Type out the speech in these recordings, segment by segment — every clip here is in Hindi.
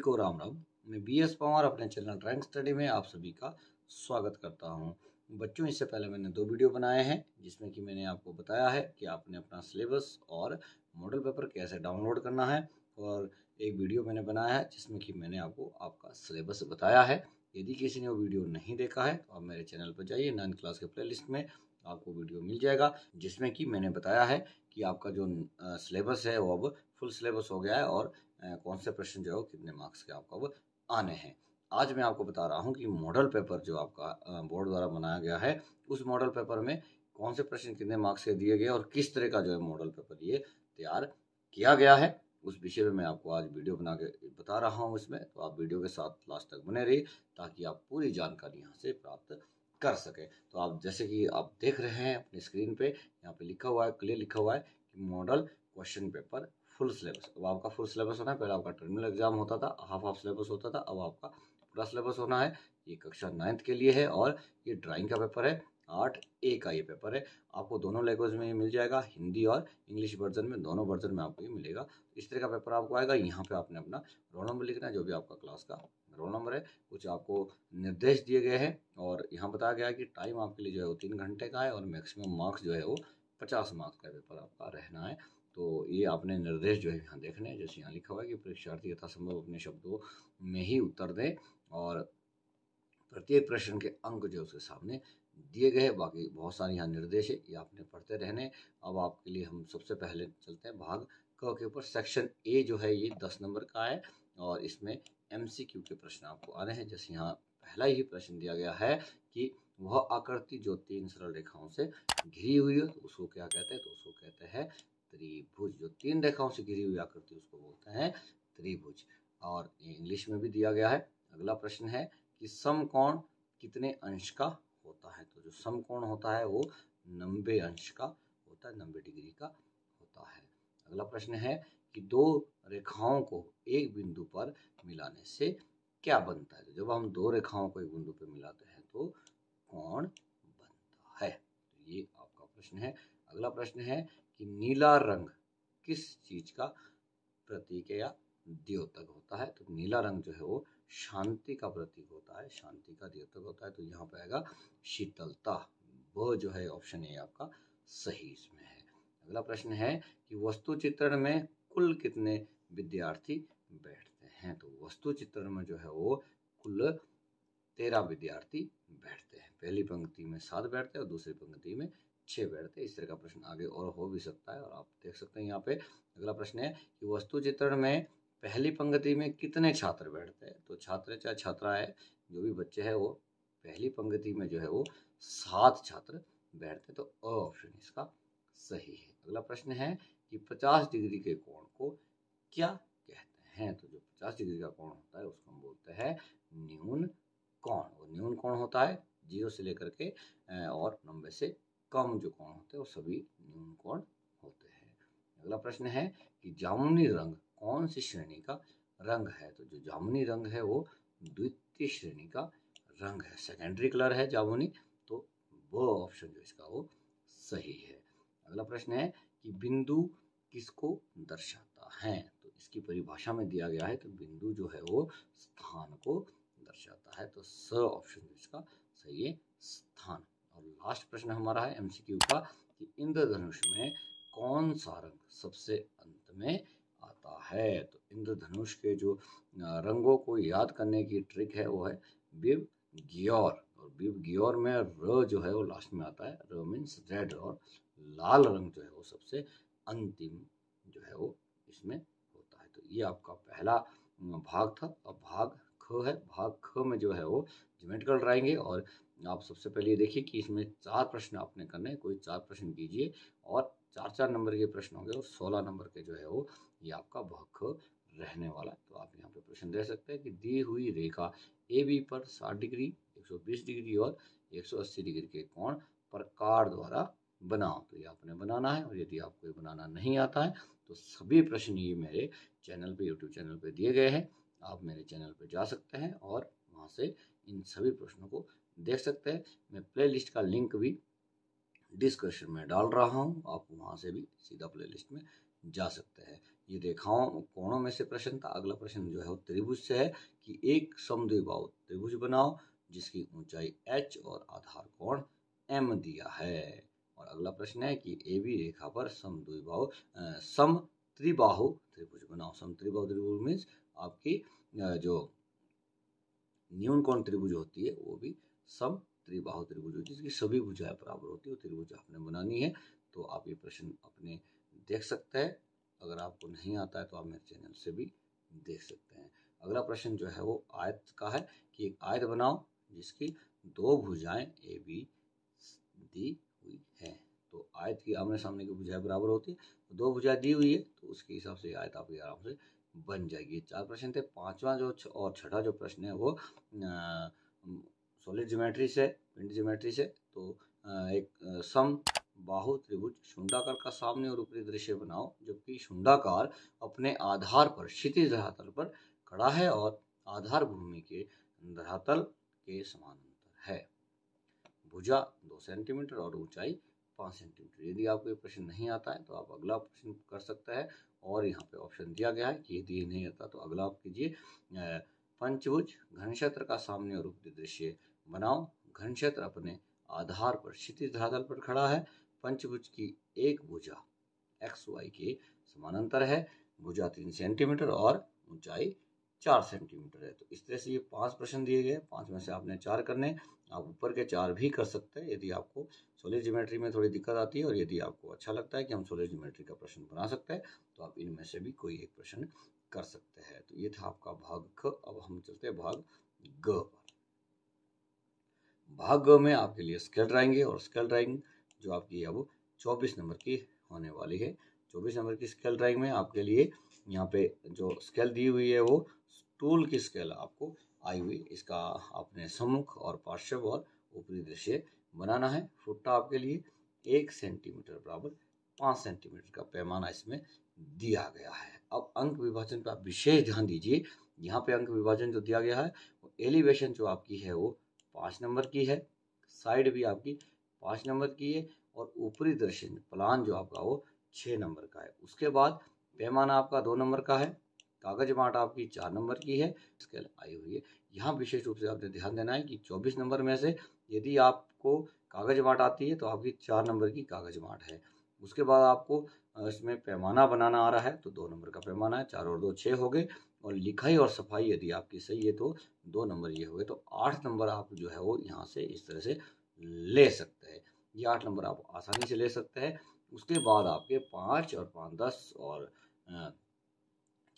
को राम राम। मैं बी एस पवार अपने चैनल रैंक स्टडी में आप सभी का स्वागत करता हूँ। बच्चों, इससे पहले मैंने दो वीडियो बनाए हैं, जिसमें कि मैंने आपको बताया है कि आपने अपना सिलेबस और मॉडल पेपर कैसे डाउनलोड करना है। और एक वीडियो मैंने बनाया है, जिसमें कि मैंने आपको आपका सिलेबस बताया है। यदि किसी ने वो वीडियो नहीं देखा है तो आप मेरे चैनल पर जाइए, नाइन क्लास के प्ले में आपको वीडियो मिल जाएगा, जिसमें कि मैंने बताया है कि आपका जो सिलेबस है वो अब फुल सिलेबस हो गया है और कौन से प्रश्न जो है कितने मार्क्स के आपको अब आने हैं। आज मैं आपको बता रहा हूँ कि मॉडल पेपर जो आपका बोर्ड द्वारा बनाया गया है, उस मॉडल पेपर में कौन से प्रश्न कितने मार्क्स के दिए गए और किस तरह का जो है मॉडल पेपर ये तैयार किया गया है, उस विषय में मैं आपको आज वीडियो बना के बता रहा हूँ इसमें। तो आप वीडियो के साथ लास्ट तक बने रहिए ताकि आप पूरी जानकारी यहाँ से प्राप्त कर सके। तो आप जैसे कि आप देख रहे हैं अपनी स्क्रीन पे, यहाँ पे लिखा हुआ है क्लियर लिखा हुआ है कि model question paper full syllabus अब आपका फुल सिलेबस होना है, पहले आपका टर्मिनल एग्ज़ाम होता था हाफ़ हाफ़ सिलेबस होता था, अब आपका पूरा सिलेबस होना है। ये कक्षा नाइन्थ के लिए है और ये ड्राइंग का पेपर है आठ ए का ये पेपर है। आपको दोनों लैंग्वेज में ये मिल जाएगा, हिंदी और इंग्लिश वर्जन में, दोनों वर्जन में आपको ये मिलेगा। इस तरह का पेपर आपको आएगा, यहाँ पे आपने अपना रोल नंबर लिखना है, जो भी आपका क्लास का रोल नंबर है, कुछ आपको निर्देश दिए गए हैं और यहाँ बताया गया है कि टाइम आपके लिए जो है वो तीन घंटे का है और मैक्सिमम मार्क्स जो है वो पचास मार्क्स का पेपर आपका रहना है। तो ये आपने निर्देश जो है यहाँ देखने हैं, जैसे यहाँ लिखा हुआ है कि परीक्षार्थी यथासंभव अपने शब्दों में ही उत्तर दें और प्रत्येक प्रश्न के अंक जो उसके सामने दिए गए बाकी बहुत सारे यहाँ निर्देश है, ये आपने पढ़ते रहने अब आपके लिए हम सबसे पहले चलते हैं भाग क के ऊपर। सेक्शन ए जो है ये दस नंबर का है और इसमें एमसीक्यू के प्रश्न आपको आ रहे हैं। जैसे यहाँ पहला ही प्रश्न दिया गया है कि वह आकृति जो तीन सरल रेखाओं से घिरी हुई हो तो उसको क्या कहते हैं? तो उसको कहते हैं त्रिभुज। जो तीन रेखाओं से घिरी हुई आकृति, उसको बोलते हैं त्रिभुज। और इंग्लिश में भी दिया गया है। अगला प्रश्न है कि समकोण कितने अंश का होता है? तो जो समकोण होता है, वो नब्बे अंश का होता है, नब्बे डिग्री का होता है। अगला प्रश्न है कि दो रेखाओं को एक बिंदु पर मिलाने से क्या बनता है? तो जब हम दो रेखाओं को एक बिंदु पर मिलाते हैं तो कौन बनता है? तो ये आपका प्रश्न है। अगला प्रश्न है कि नीला रंग किस चीज़ का प्रतीक या द्योतक होता है? तो नीला रंग जो है वो शांति का प्रतीक होता है, शांति का द्योतक होता है। तो यहाँ पे आएगा शीतलता। वो जो है ऑप्शन ए आपका सही इसमें है। अगला प्रश्न है कि वस्तु चित्रण में कुल कितने विद्यार्थी बैठते हैं। तो वस्तु चित्रण में जो है वो कुल तेरह विद्यार्थी बैठते हैं। पहली पंक्ति में सात बैठते हैं और दूसरी पंक्ति में छः बैठते हैं। इस तरह का प्रश्न आगे और हो भी सकता है और आप देख सकते हैं यहाँ पे अगला प्रश्न है कि वस्तु चित्रण में पहली पंक्ति में कितने छात्र बैठते हैं? तो छात्र चाहे छात्रा है, जो भी बच्चे हैं वो पहली पंक्ति में जो है वो सात छात्र बैठते तो अ ऑप्शन इसका सही है। अगला प्रश्न है कि पचास डिग्री के कोण को क्या कहते हैं? तो जो पचास डिग्री का कोण होता है, उसको हम बोलते हैं न्यून कोण। और न्यून कोण होता है ज़ीरो से लेकर के और नब्बे से कम जो कोण होते हैं, वो सभी न्यून कोण होते हैं। अगला प्रश्न है कि जामुनी रंग कौन सी श्रेणी का रंग है? तो जो जामुनी रंग है, वो द्वितीय श्रेणी का रंग है। सेकेंडरी कलर है जामुनी तो वो ऑप्शन जो इसका वो सही है। अगला प्रश्न है कि बिंदु किसको दर्शाता है? इसकी परिभाषा में दिया गया है तो बिंदु जो है वो स्थान को दर्शाता है। तो स ऑप्शन इसका सही है, स्थान। और लास्ट प्रश्न हमारा है एमसीक्यू का कि इंद्रधनुष में कौन सा रंग सबसे अंत में आता है? तो इंद्रधनुष के जो रंगों को याद करने की ट्रिक है वो है बिब गियोर और बिब गियोर में र जो है वो लास्ट में आता है। र मीन्स रेड और लाल रंग जो है वो सबसे अंतिम जो है वो इसमें ये आपका पहला भाग था। अब भाग ख है। भाग ख में जो है वो जोमेट्रिकल ड्राइंग और आप सबसे पहले देखिए कि इसमें चार प्रश्न आपने करने कोई चार प्रश्न कीजिए और चार चार नंबर के प्रश्न होंगे और सोलह नंबर के जो है वो ये आपका भख रहने वाला है। तो आप यहाँ पे प्रश्न दे सकते हैं कि दी हुई रेखा ए बी पर साठ डिग्री 120 डिग्री और 180 डिग्री के कोण प्रकार द्वारा बनाओ तो ये आपने बनाना है और यदि आपको ये बनाना नहीं आता है तो सभी प्रश्न ये मेरे चैनल पे यूट्यूब चैनल पे दिए गए हैं। आप मेरे चैनल पे जा सकते हैं और वहाँ से इन सभी प्रश्नों को देख सकते हैं। मैं प्ले का लिंक भी डिस्क्रिप्शन में डाल रहा हूँ, आप वहाँ से भी सीधा प्ले में जा सकते हैं। ये रेखाओं कोणों में से प्रश्न था, अगला प्रश्न जो है वो त्रिभुज से है कि एक समद्विबाहु त्रिभुज बनाओ, जिसकी ऊंचाई h और आधार कोण m दिया है। और अगला प्रश्न है कि ए बी रेखा पर समद्विबाहु सम त्रिबाहु, त्रिभुज बनाओ। सम त्रिबाहु, त्रिभुज मीन्स आपकी जो न्यून कोण त्रिभुज होती है, वो भी सम त्रिबाहु त्रिभुज होती है, जिसकी सभी भुजाएँ बराबर होती है, वो त्रिभुज आपने बनानी है। तो आप ये प्रश्न अपने देख सकते हैं। अगर आपको नहीं आता है तो आप मेरे चैनल से भी देख सकते हैं। अगला प्रश्न जो है वो आयत का है कि एक आयत बनाओ, जिसकी दो भुजाएँ ए, बी दी हुई है। तो आयत की आमने सामने की भुजाएँ बराबर होती है। तो दो भुजाएँ दी हुई है तो उसके हिसाब से आयत आपकी आराम से बन जाएगी। चार प्रश्न थे। पांचवा जो और छठा जो प्रश्न है वो सॉलिड ज्योमेट्री से पिंड ज्योमेट्री से तो एक सम, बाहु, त्रिभुज, शुंडाकार का सामने और ऊपरी दृश्य बनाओ, जबकि शुंडाकार अपने आधार पर, क्षितिज धरातल पर खड़ा है और आधार भूमि के धरातल के समानांतर है। भुजा, दो सेंटीमीटर और ऊंचाई पाँच सेंटीमीटर। यदि आपको ये प्रश्न नहीं आता है तो आप अगला प्रश्न कर सकते हैं और यहाँ पे ऑप्शन दिया गया है कि यदि ये नहीं आता तो अगला आप कीजिए पंचभुज, घन क्षेत्र का सामने और ऊपरी दृश्य बनाओ। घन क्षेत्र अपने आधार पर क्षितिज धरातल पर खड़ा है। पंचभुज की एक भुजा एक्स वाई के समानांतर है। भुजा तीन सेंटीमीटर और ऊंचाई चार सेंटीमीटर है। तो इस तरह से ये पाँच प्रश्न दिए गए। पाँच में से आपने चार करने। आप ऊपर के चार भी कर सकते हैं। यदि आपको सोलर ज्योमेट्री में थोड़ी दिक्कत आती है और यदि आपको अच्छा लगता है कि हम सोलर ज्योमेट्री का प्रश्न बना सकते हैं तो आप इनमें से भी कोई एक प्रश्न कर सकते हैं। तो ये था आपका भाग ख। अब हम चलते हैं भाग ग भाग ग में आपके लिए स्केल ड्राइंग है और स्केल ड्राइंग जो आपकी वो चौबीस नंबर की होने वाली है। चौबीस नंबर की स्केल ड्राइंग में आपके लिए यहाँ पे जो स्केल दी हुई है, वो टूल की स्केल आपको आई हुई, इसका अपने सम्मुख और पार्श्व और ऊपरी दृश्य बनाना है। फुट्टा आपके लिए एक सेंटीमीटर बराबर पाँच सेंटीमीटर का पैमाना इसमें दिया गया है। अब अंक विभाजन पर विशेष ध्यान दीजिए। यहाँ पे अंक विभाजन जो दिया गया है, वो एलिवेशन जो आपकी है, वो पाँच नंबर की है। साइड भी आपकी पाँच नंबर की है और ऊपरी दृश्य प्लान जो आपका वो छः नंबर का है। उसके बाद पैमाना आपका दो नंबर का है। कागज़ बांट आपकी चार नंबर की है स्केल आई हुई है। यहाँ विशेष रूप से आपने ध्यान देना है कि चौबीस नंबर में से यदि आपको कागज़ बांट आती है तो आपकी चार नंबर की कागज़ बांट है। उसके बाद आपको इसमें पैमाना बनाना आ रहा है तो दो नंबर का पैमाना है, चार और दो छः हो गए। और लिखाई और सफ़ाई यदि आपकी सही है तो दो नंबर ये हो गए तो आठ नंबर आप जो है वो यहाँ से इस तरह से ले सकते हैं। ये आठ नंबर आप आसानी से ले सकते हैं। उसके बाद आपके पाँच और पाँच दस और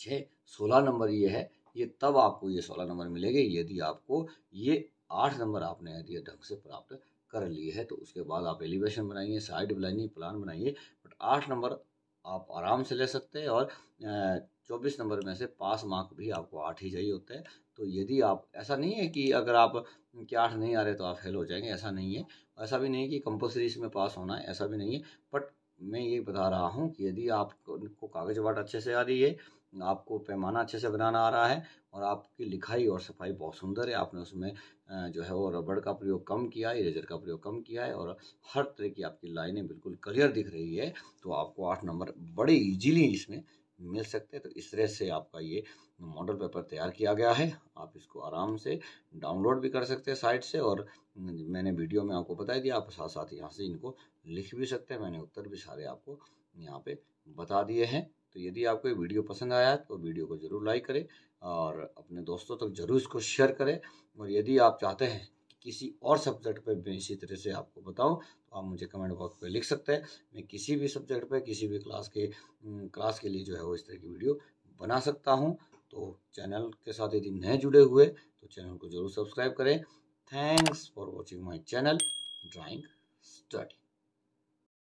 छः सोलह नंबर ये है, ये तब आपको ये सोलह नंबर मिलेंगे यदि आपको ये आठ नंबर आपने यदि ढंग से प्राप्त कर लिए है तो उसके बाद आप एलिवेशन बनाइए, साइड बनाइए प्लान बनाइए, बट आठ नंबर आप आराम से ले सकते हैं और चौबीस नंबर में से पास मार्क भी आपको आठ ही चाहिए होते हैं। तो यदि आप, ऐसा नहीं है कि अगर आप, के आठ नहीं आ रहे तो आप फेल हो जाएँगे, ऐसा नहीं है। ऐसा भी नहीं कि कंपल्सरी इसमें पास होना है, ऐसा भी नहीं है, बट मैं ये बता रहा हूँ कि यदि आपको कागज़ वाट अच्छे से आ रही है आपको पैमाना अच्छे से बनाना आ रहा है और आपकी लिखाई और सफ़ाई बहुत सुंदर है। आपने उसमें जो है वो रबड़ का प्रयोग कम किया है, इरेजर का प्रयोग कम किया है और हर तरह की आपकी लाइनें बिल्कुल क्लियर दिख रही है। तो आपको आठ नंबर बड़े इजीली इसमें मिल सकते हैं। तो इस तरह से आपका ये मॉडल पेपर तैयार किया गया है। आप इसको आराम से डाउनलोड भी कर सकते हैं साइट से और मैंने वीडियो में आपको बता दिया, आप साथ साथ यहाँ से इनको लिख भी सकते हैं। मैंने उत्तर भी सारे आपको यहाँ पे बता दिए हैं। तो यदि आपको ये वीडियो पसंद आया तो वीडियो को ज़रूर लाइक करें और अपने दोस्तों तक ज़रूर इसको शेयर करें। और यदि आप चाहते हैं कि किसी और सब्जेक्ट पर मैं इसी तरह से आपको बताऊँ तो आप मुझे कमेंट बॉक्स पे लिख सकते हैं। मैं किसी भी सब्जेक्ट पे, किसी भी क्लास के क्लास के लिए जो है वो इस तरह की वीडियो बना सकता हूँ। तो चैनल के साथ यदि नए जुड़े हुए तो चैनल को ज़रूर सब्सक्राइब करें। Thanks for watching my channel, drawing study.